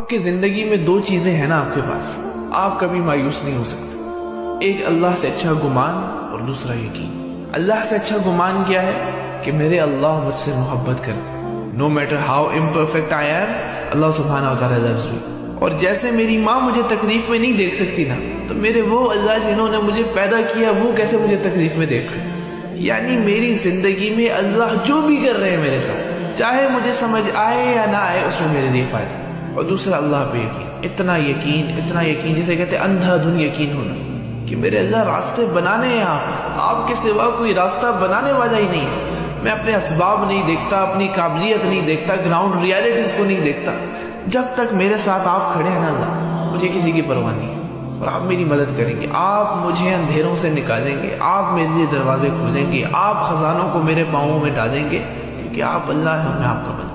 आपकी ज़िंदगी में दो चीज़ें हैं ना आपके पास। आप कभी मायूस नहीं हो सकते। एक, अल्लाह से अच्छा गुमान, और दूसरा यकीन। अल्लाह से अच्छा गुमान क्या है? कि मेरे अल्लाह मुझसे मोहब्बत कर no matter how imperfect I am Allah सुबहाना मी और जैसे मेरी माँ मुझे तकलीफ़ में नहीं देख सकती ना तो मेरे वो अल्लाह जिन्होंने मुझे पैदा किया, वो कैसे मुझे तकलीफ़ में देख सकते यानी मेरी ज़िंदगी में अल्लाह जो भी कर रहे हैं मेरे साथ, चाहे मुझे समझ आए या ना आए, उसमें मेरे लिए फ़ायदा और दूसरा अल्लाह पे यकीन। इतना यकीन इतना यकीन, जिसे कहते हैं अंधाधुन यकीन होना, कि मेरे अल्लाह रास्ते बनाने हैं आप। आपके सिवा कोई रास्ता बनाने वाला ही नहीं। है मैं अपने इसबाब नहीं देखता, अपनी काबिलियत नहीं देखता ग्राउंड रियलिटीज को नहीं देखता। जब तक मेरे साथ आप खड़े हैं ना अल्लाह, मुझे किसी की परवाह नहीं। और आप मेरी मदद करेंगे। आप मुझे अंधेरों से निकालेंगे, आप मेरे लिए दरवाजे खोलेंगे, आप खजानों को मेरे पाँवों में डालेंगे, क्योंकि आप अल्लाह है मैं आपका